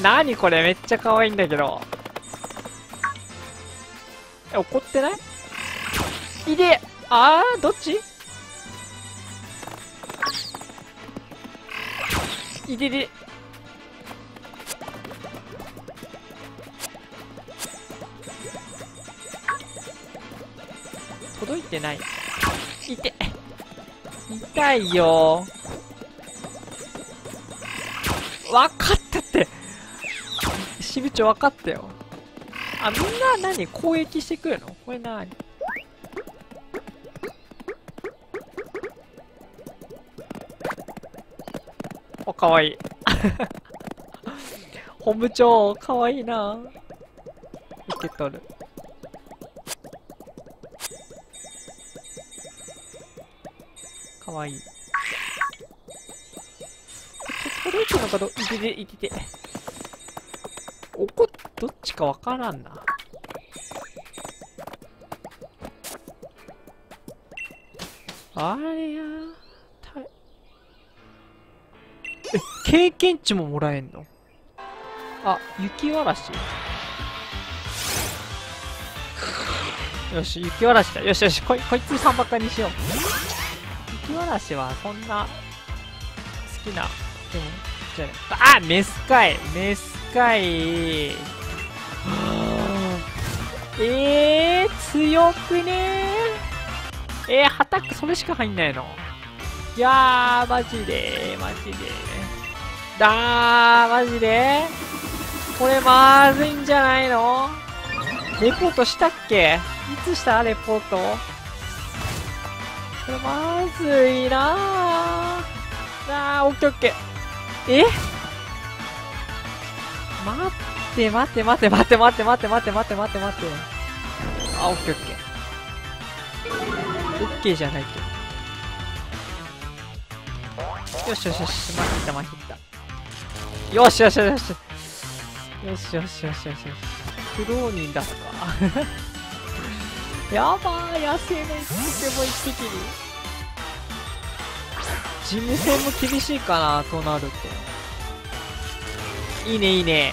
何これめっちゃ可愛いんだけど。え、怒ってない？いであー、どっち？いでで。届いてない。いて。痛いよわかったって支部長わかったよ。あ、みんな何？攻撃してくるの？これ何？お、かわいい。本部長、かわいいな受け取る。かわいい。届いてるのかど、いてて、いてて。おこ、どっちかわからんな。あれやたえ、経験値ももらえんの？あ、雪嵐よし、雪嵐だ。よしよし、こい、こいつ3ばかにしよう。雪嵐はそんな、好きな、でも、じゃあ、あ、メスかい。メスかい。えー、強くねー。えー、ハタックそれしか入んないの？いやー、マジでマジでだー、マジでこれまずいんじゃないの？レポートしたっけ？いつした？レポート？これまずいなー。あー、オッケーオッケー。え？待って待って待って待って待って待って待って待って待って待って。あ、オッケーオッケー。オッケーじゃないと。よしよしよし、まひったまひった。よしよしよしよし。よしよしよしよし。クローニン出すか。やばー、野生の一匹も一匹に。事務戦も厳しいかな、となると。いいね、いいね。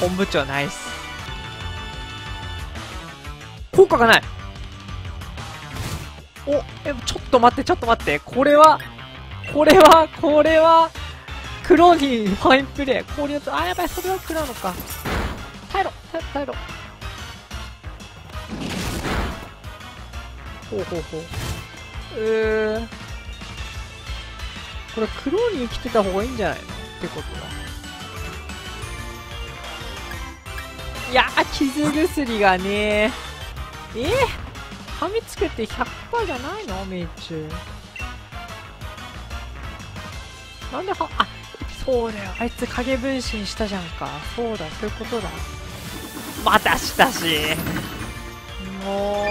本部長ナイス。効果がないお、え、ちょっと待って、ちょっと待って。これは、これは、これは、クローニーファインプレー。氷のと、あ、やばい、それは食らうのか。耐えろ、耐えろ、耐えろ。ほうほうほう。うー。これ、クローニー来てた方がいいんじゃないの？ってことだ。いやー、傷薬がねえー、噛みつけて100%じゃないの？命中。なんでは、あ、そうだよ。あいつ影分身したじゃんか。そうだ、そういうことだ。またしたし。もう。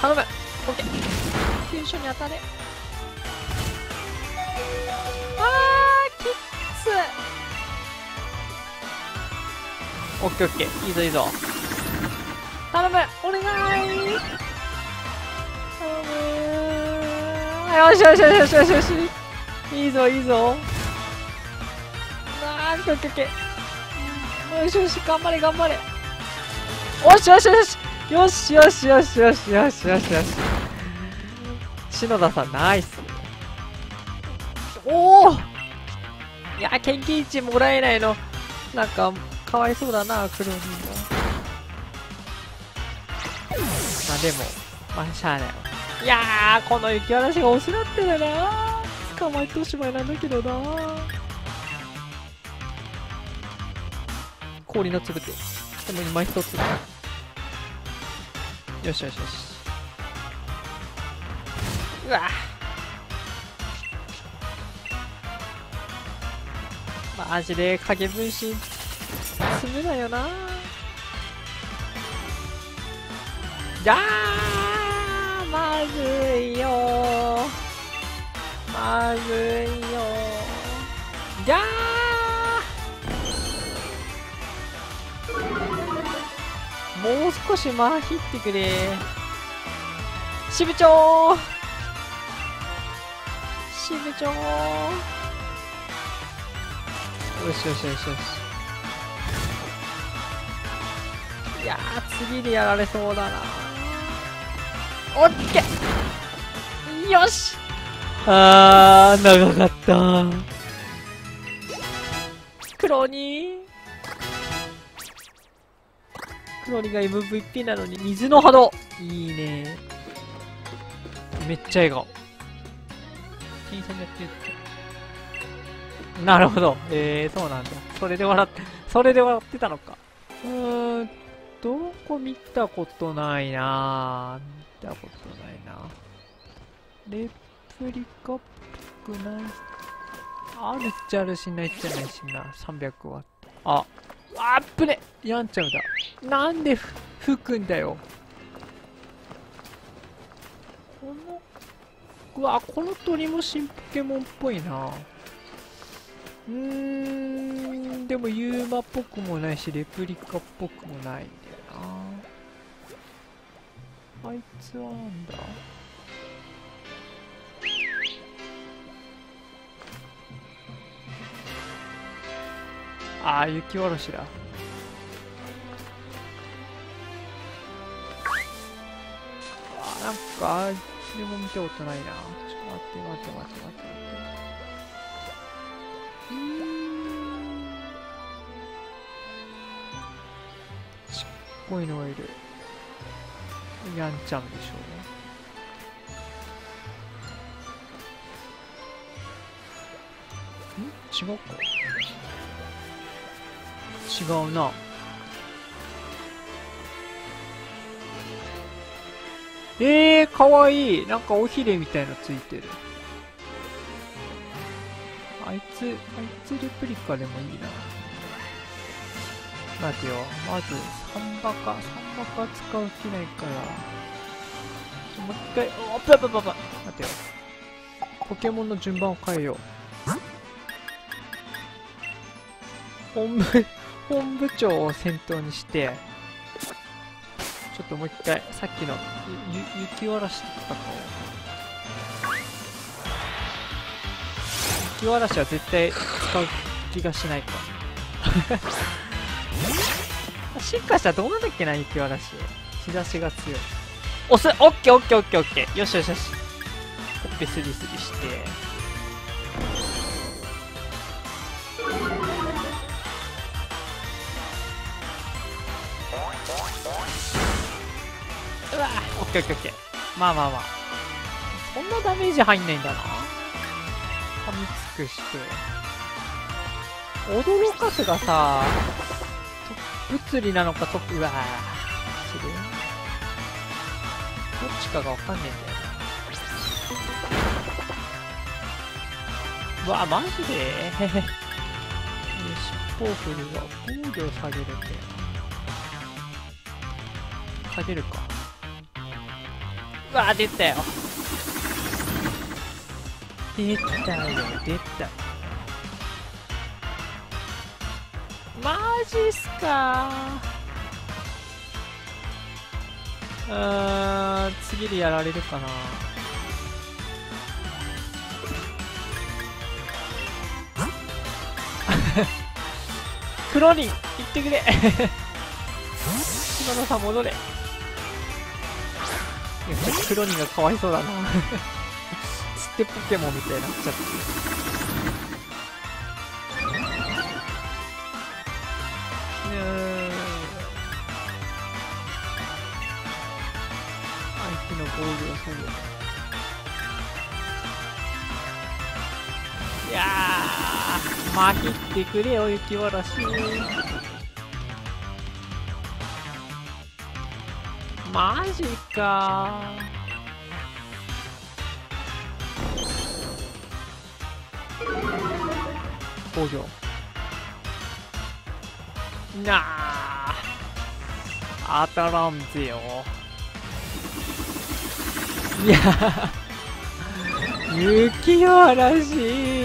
頼む。オッケー。急所に当たれ。あー、きっつ。オッケーオッケー。いいぞいいぞ。頼む。お願い。頼む。よしよしよしよしよし。よしいいぞいいぞ。あーオッケーオッケーオッケー。よしよし頑張れ頑張れ。よしよしよしよし。よしよしよしよしよしよし篠田さんナイスおおいや研究値もらえないのなんかかわいそうだなクロニーがまあでも、まあしゃあない。いやー、この雪嵐が遅なってるな捕まえておしまいなんだけどな氷の粒で。でも今一つ。よしよしよし。うわ。マジで影分身、積むなよな。じゃーまずいよ。まずいよ。じゃー。もう少し間切ってくれ。支部長。支部長よしよしよしよし。いやー次でやられそうだな。オッケー。よし。あー長かった。クロニークロニーが MVP なのに水の波動。いいね。めっちゃ笑顔金さんやってるってなるほど。えー、そうなんだ。それで笑ってそれで笑ってたのか。うーんどこ見たことないな見たことないなレプリカっぽくない？あるっちゃあるしないっちゃないしな。300ワット。ああっぶねやんちゃうだ。なんで吹くんだよ。このうわこの鳥も新ポケモンっぽいな。うーんでもユーマっぽくもないしレプリカっぽくもないんだよな。あいつはなんだ？ああ雪下ろしだ。あなんかでも見たことないな。ちょっと待って待って待って。待って待ってうん。ちっこいのがいる。やんちゃんでしょうね。ん？違うか。違うな。えー、かわいい。なんか尾ひれみたいのついてる。あいつあいつレプリカでもいいな。待てよ。まずサンバカサンバカ使う気ないから。ちょもう一回。おっぱぱぱぱ待てよ。ポケモンの順番を変えよう。本部本部長を先頭にして。ちょっともう一回さっきの。ゆゆ雪嵐とかを雪嵐は絶対使う気がしないか。進化したらどうなんだっけな雪嵐日差しが強い。押す。オッケーオッケーオッケーオッケー。よしよしよし。ほっぺスリスリしてケーオッケーオッケー。まあまあまあ。そんなダメージ入んないんだな。噛みつくし。て驚かすがさ物理なのかトップうわー。知るどっちかがわかんねえんだよな。うわマジで？へへ。尻尾を振るわ。防御下げるんだよ。な下げるか。うわ出たよ。出たよ出た。マジっすか？うーん次でやられるかな。クロリン行ってくれ島野さん戻れクロニがかわいそうだな。つってポケモンみたいにな。っちゃってうん相手の防御を下げる。いやーまひってくれよ雪嵐マジか。防御なあ。当たらんぜよ。いや。雪嵐。